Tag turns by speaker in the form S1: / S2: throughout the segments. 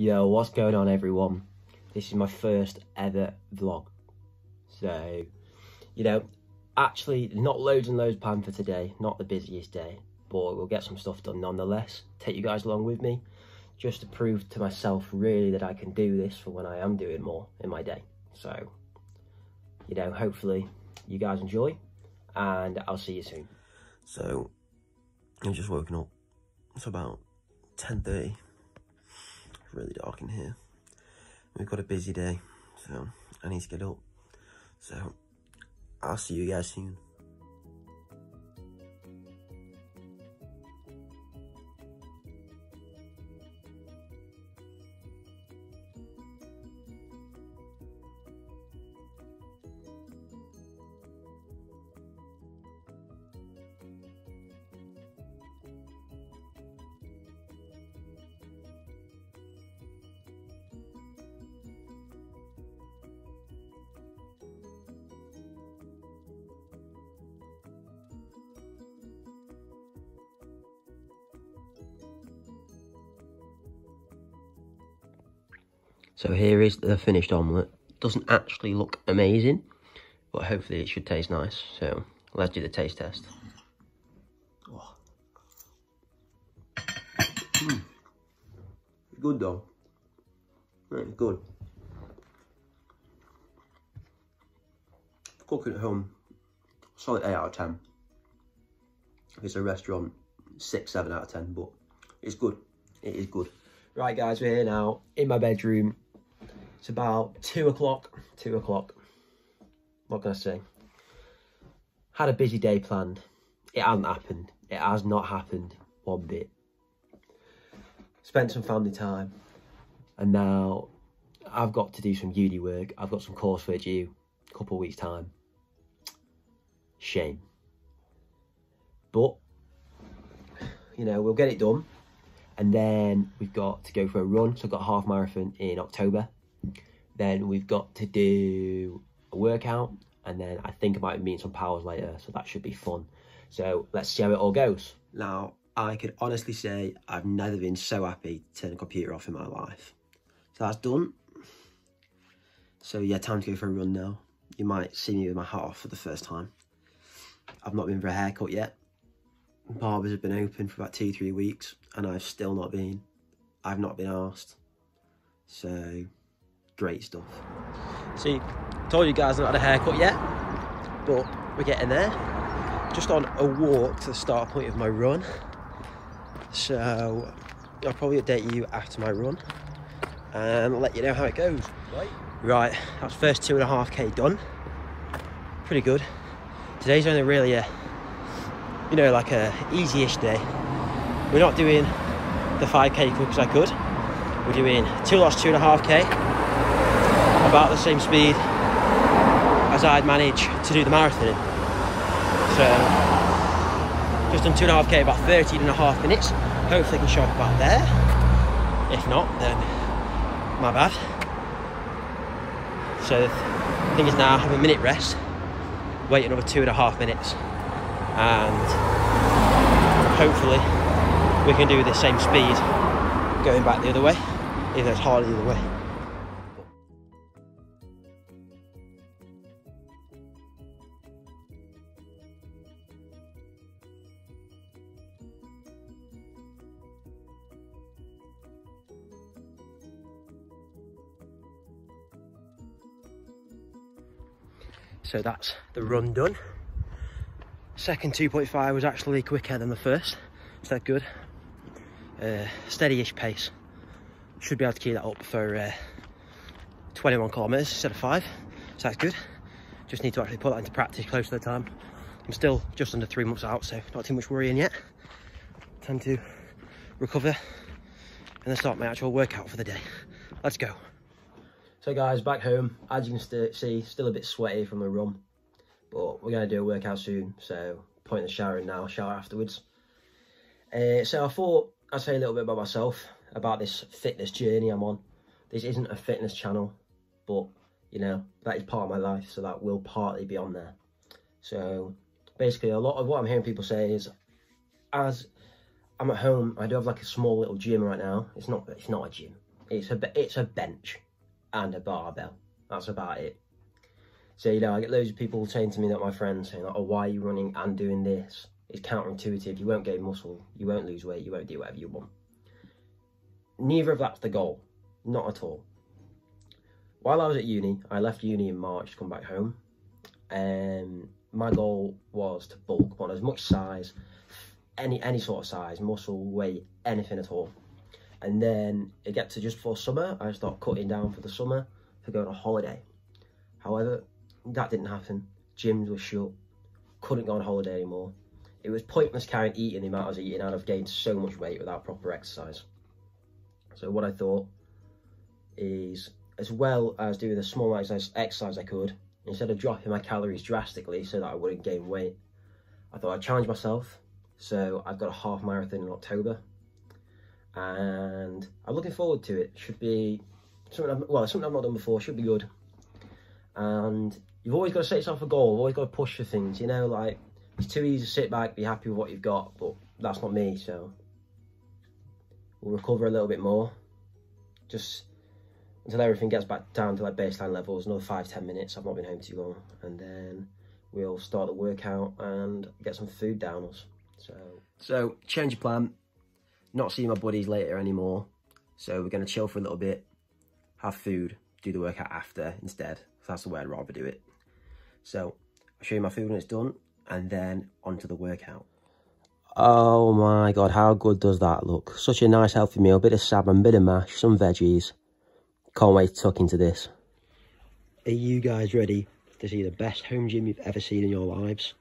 S1: Yo, what's going on everyone? This is my first ever vlog. So, you know, actually not loads and loads planned for today, not the busiest day, but we'll get some stuff done nonetheless. Take you guys along with me, just to prove to myself really that I can do this for when I am doing more in my day. So, you know, hopefully you guys enjoy, and I'll see you soon.
S2: So, I'm just woken up. It's about 10.30. really dark in here. We've got a busy day, so I need to get up. So, I'll see you guys soon.
S1: So here is the finished omelette. Doesn't actually look amazing, but hopefully it should taste nice. So let's do the taste test.
S2: Oh. Mm. Good though. Very good. Cooking at home, solid 8 out of 10. If it's a restaurant, 6, 7 out of 10, but it's good. It is good.
S1: Right guys, we're here now in my bedroom. It's about two o'clock, two o'clock. What can I say? Had a busy day planned. It hasn't happened. It has not happened one bit. Spent some family time. And now I've got to do some uni work. I've got some coursework due a couple of weeks time. Shame. But, you know, we'll get it done. And then we've got to go for a run. So I've got a half marathon in October. Then we've got to do a workout. And then I think I might be some powers later. So that should be fun. So let's see how it all goes.
S2: Now, I could honestly say I've never been so happy to turn a computer off in my life. So that's done. So yeah, time to go for a run now. You might see me with my hat off for the first time. I've not been for a haircut yet. Barbers have been open for about two, three weeks and I've still not been. I've not been asked. So, great stuff.
S1: See, told you guys I've not had a haircut yet, but we're getting there. Just on a walk to the start point of my run. So, I'll probably update you after my run and let you know how it goes. Right, right that's first two and a half K done. Pretty good. Today's only really a, you know, like a easy-ish day. We're not doing the 5k quick as I could. We're doing two lots, two and a half k, about the same speed as I'd manage to do the marathon in. So, just done two and a half k, about 13 and a half minutes. Hopefully, I can show up about there. If not, then my bad. So, the thing is now, have a minute rest, wait another two and a half minutes, and hopefully we can do the same speed going back the other way, even though it's hard either way. So that's the run done. Second 2.5 was actually quicker than the first, so that's good. Uh, steady-ish pace. Should be able to keep that up for uh, 21 kilometres instead of five, so that's good. Just need to actually put that into practice close to the time. I'm still just under three months out, so not too much worrying yet. Time to recover and then start my actual workout for the day. Let's go. So guys, back home, as you can see, still a bit sweaty from the run, but we're going to do a workout soon, so point in the shower in now, shower afterwards. Uh, so I thought I'd say a little bit about myself, about this fitness journey I'm on. This isn't a fitness channel, but you know, that is part of my life, so that will partly be on there. So basically, a lot of what I'm hearing people say is, as I'm at home, I do have like a small little gym right now. It's not, it's not a gym. It's a it's a bench and a barbell. That's about it. So you know, I get loads of people saying to me that my friends saying, like, "Oh, why are you running and doing this?" It's counterintuitive. You won't gain muscle. You won't lose weight. You won't do whatever you want. Neither of that's the goal. Not at all. While I was at uni, I left uni in March to come back home. And my goal was to bulk, want as much size, any any sort of size, muscle, weight, anything at all. And then it gets to just before summer, I start cutting down for the summer for going on holiday. However, that didn't happen. Gyms were shut. Couldn't go on holiday anymore. It was pointless carrying eating the amount I was eating. and I'd have gained so much weight without proper exercise. So what I thought is, as well as doing the small exercise, exercise I could, instead of dropping my calories drastically so that I wouldn't gain weight, I thought I'd challenge myself. So I've got a half marathon in October, and I'm looking forward to it. Should be something I've, well, something I've not done before. Should be good. And you've always got to set yourself a goal. Always got to push for things. You know, like it's too easy to sit back, be happy with what you've got, but that's not me. So we'll recover a little bit more, just until everything gets back down to like baseline levels. Another five ten minutes. I've not been home too long, and then we'll start the workout and get some food down us. So
S2: So, change of plan. Not seeing my buddies later anymore. So, we're going to chill for a little bit, have food, do the workout after instead. That's the way I'd rather do it. So, I'll show you my food when it's done, and then onto the workout. Oh my god, how good does that look? Such a nice healthy meal, bit of salmon, bit of mash, some veggies. Can't wait to tuck into this. Are you guys ready to see the best home gym you've ever seen in your lives?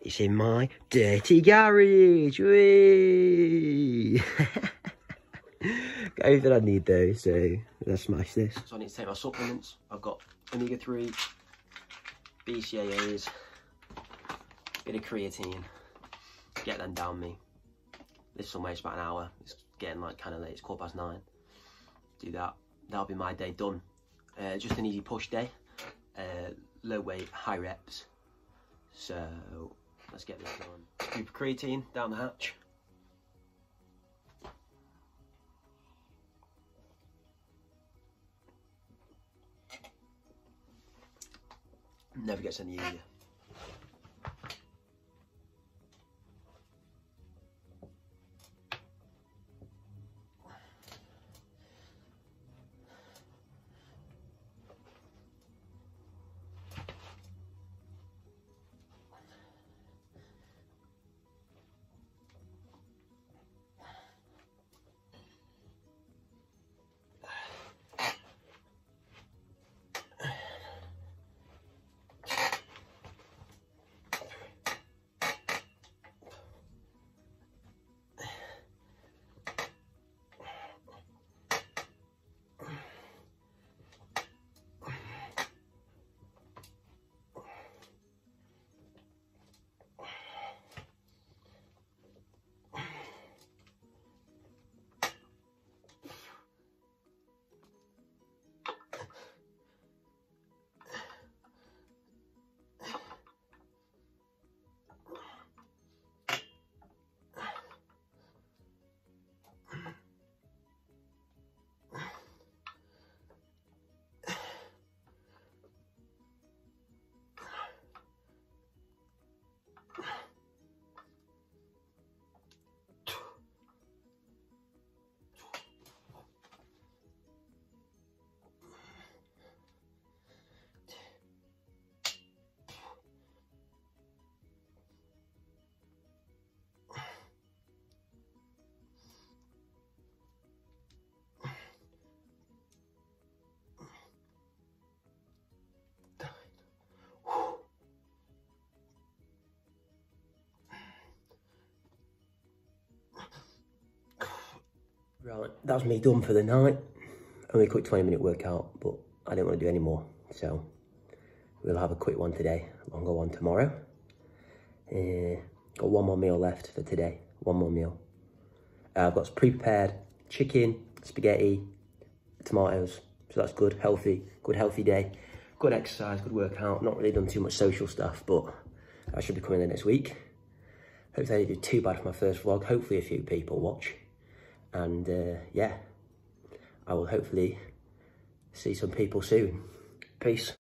S2: It's in my dirty garage. Whee! Everything I need though, so let's smash this. So I need to take my supplements. I've got omega 3, BCAAs, bit of creatine. Get them down me. This will make about an hour. It's getting like kind of late. It's quarter past nine. Do that. That'll be my day done. Uh, just an easy push day. Uh, low weight, high reps. So let's get this done. Scoop creatine down the hatch. Never gets any easier. Right, that was me done for the night. Only a quick 20 minute workout, but I didn't want to do any more. So we'll have a quick one today, longer one tomorrow. Uh, got one more meal left for today, one more meal. Uh, I've got pre-prepared chicken, spaghetti, tomatoes. So that's good, healthy, good healthy day. Good exercise, good workout. Not really done too much social stuff, but I should be coming in next week. Hopefully I didn't do too bad for my first vlog. Hopefully a few people watch. And uh, yeah, I will hopefully see some people soon. Peace.